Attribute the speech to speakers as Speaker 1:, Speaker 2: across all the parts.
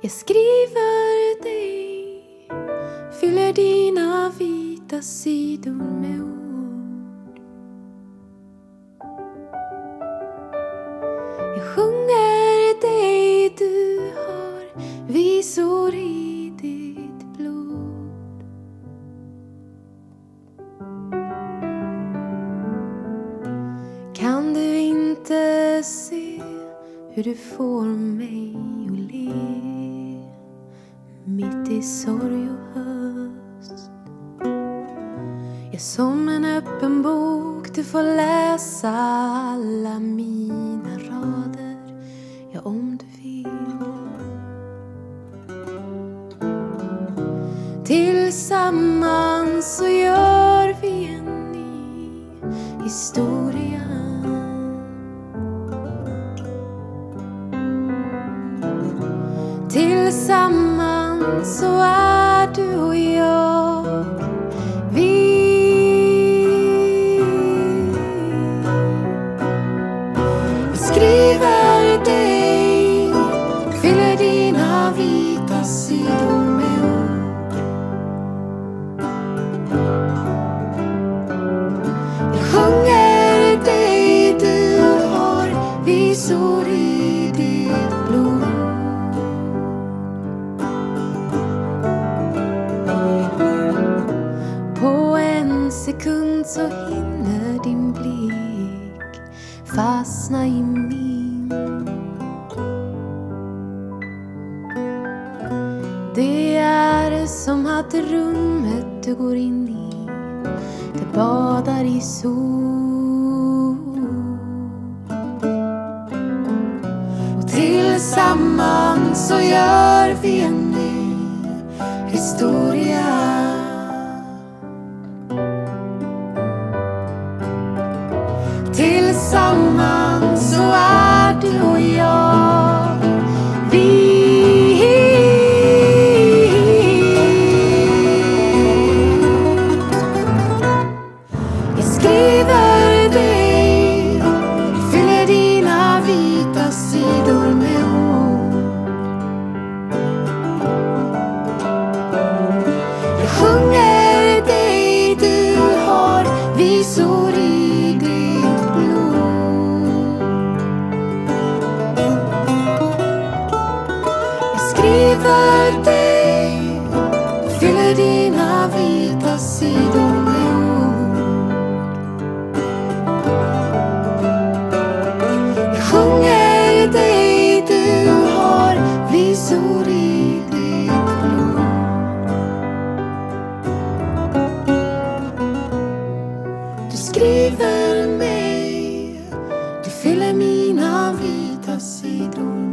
Speaker 1: Jag skriver dig, e, fyller dina vita sidor med ord. Jag sjunger dig, e du har visor i ditt blod. Kan du inte se hur du får mig mitt i sorg och höst? Jag som en öppen bok du får läsa alla mina rader, ja om du vill. Tillsammans så gör vi en ny historia. Tillsammans så är du och jag vi. Jag skriver dig, fyller dina vita sidor med ord. Jag sjunger dig, du har visor i På en sekund så hinner din blick fastna i min. Det är som att rummet du går in i det badar i sol. Och tillsammans så gör vi en ny historia. Tillsammans så är du och dina vita sidor med ord. Jag sjunger dig, du har visor i ditt blod. Du skriver mig, du fyller mina vita sidor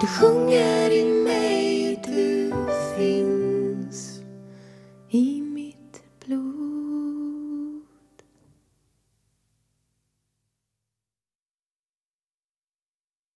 Speaker 1: Du sjunger i mig.